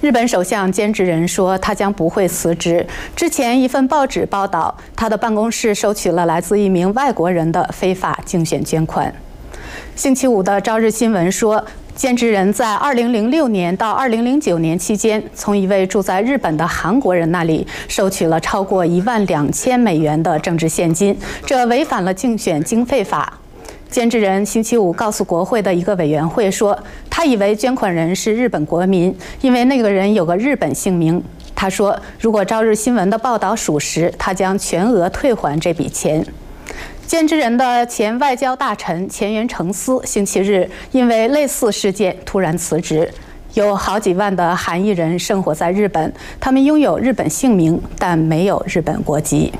日本首相菅直人说，他将不会辞职。之前一份报纸报道，他的办公室收取了来自一名外国人的非法竞选捐款。星期五的《朝日新闻》说。菅直人在2006年到2009年期间，从一位住在日本的韩国人那里收取了超过一万两千美元的政治现金，这违反了竞选经费法。菅直人星期五告诉国会的一个委员会说，他以为捐款人是日本国民，因为那个人有个日本姓名。他说，如果朝日新闻的报道属实，他将全额退还这笔钱。菅直人的前外交大臣前原诚司星期日因为类似事件突然辞职。有好几万的韩裔人生活在日本，他们拥有日本姓名，但没有日本国籍。